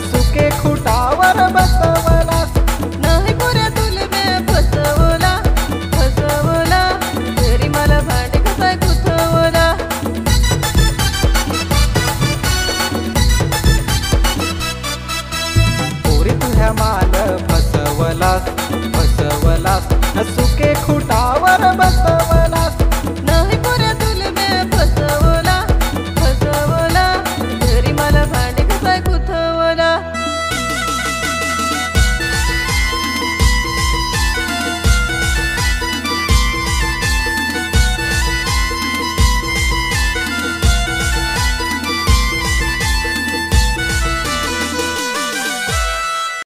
सुके खुटावर बसवला. नाही पुऱ्या तुलने बसवला बसवला तरी मला भांडी कसा गुसवला पोरी तुझ्या मा